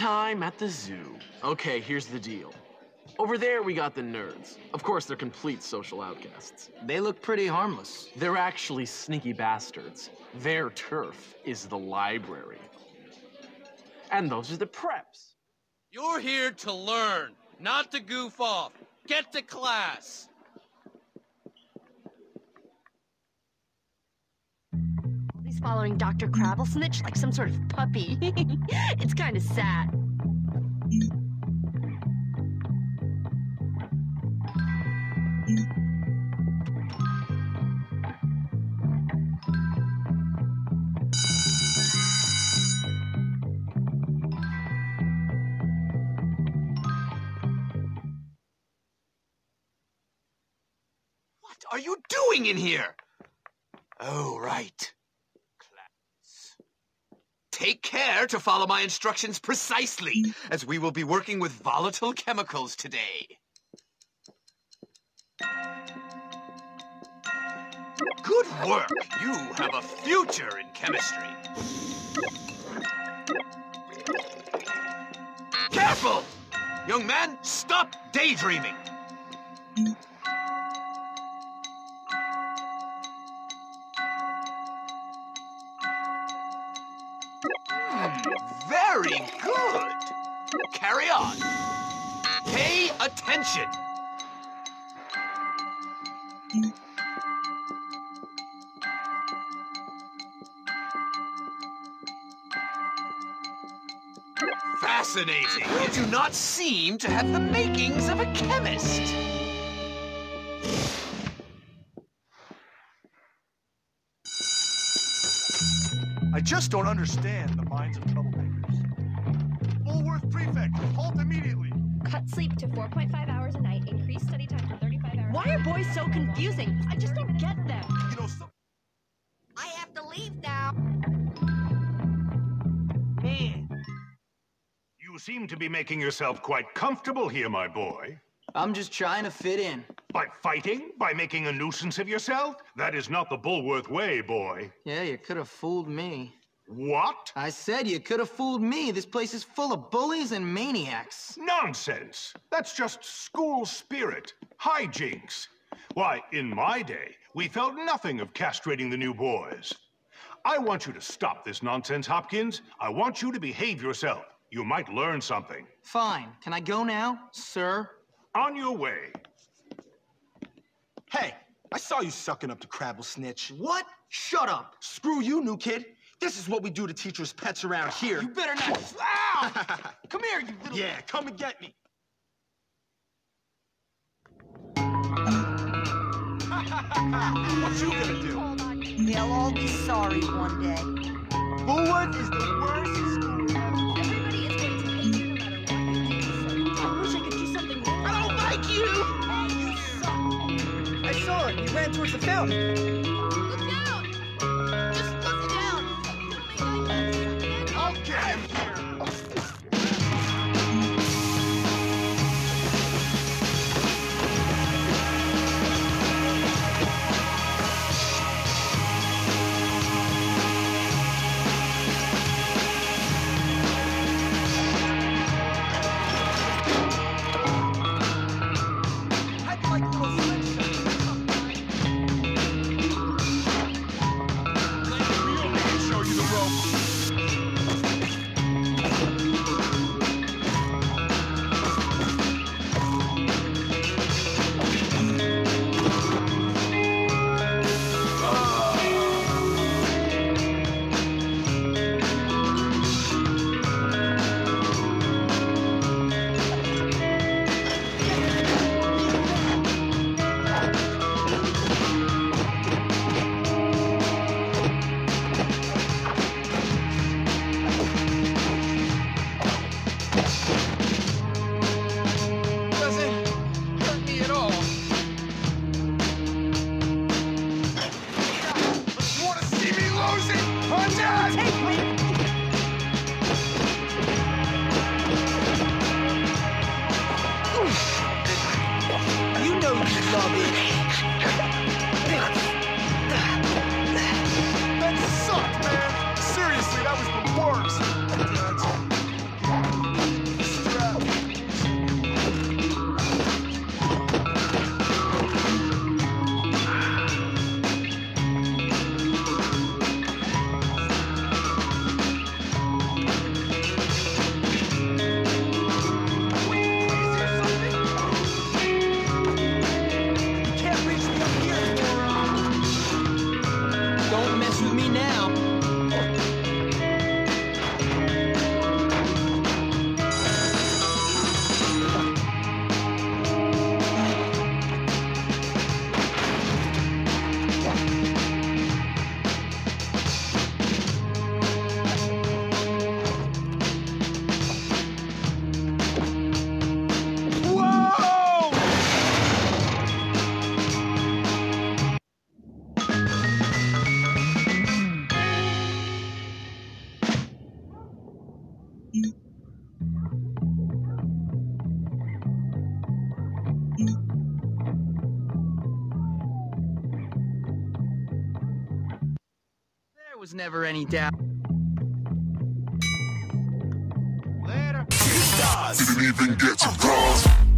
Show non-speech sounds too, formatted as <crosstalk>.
feeding time at the zoo. Okay, here's the deal. Over there, we got the nerds. Of course, they're complete social outcasts. They look pretty harmless. They're actually sneaky bastards. Their turf is the library. And those are the preps. You're here to learn, not to goof off. Get to class. Following Dr. Crabblesnitch like some sort of puppy. <laughs> it's kind of sad. What are you doing in here? Oh, right. Take care to follow my instructions precisely, as we will be working with volatile chemicals today. Good work. You have a future in chemistry. Careful! Young man, stop daydreaming. Very good. Carry on. Pay attention. Fascinating. You do not seem to have the makings of a chemist. I just don't understand the minds of troublemakers. Bullworth Prefect, halt immediately! Cut sleep to 4.5 hours a night. Increase study time to 35 hours. Why are boys so confusing? I just don't get them. You know, some... I have to leave now. Man, You seem to be making yourself quite comfortable here, my boy. I'm just trying to fit in. By fighting? By making a nuisance of yourself? That is not the Bullworth way, boy. Yeah, you could have fooled me. What? I said you could have fooled me. This place is full of bullies and maniacs. Nonsense! That's just school spirit. Hijinks. Why, in my day, we felt nothing of castrating the new boys. I want you to stop this nonsense, Hopkins. I want you to behave yourself. You might learn something. Fine. Can I go now, sir? On your way. Hey, I saw you sucking up to Crabblesnitch. What? Shut up. Screw you, new kid. This is what we do to teachers' pets around here. You better not. <laughs> Ow! <laughs> Come here, you little. Yeah, come and get me. <laughs> what you gonna do? They'll all be sorry one day. Bullworth is the it. Towards the fountain. love it. Was never any doubt. Later. Didn't even get to cross.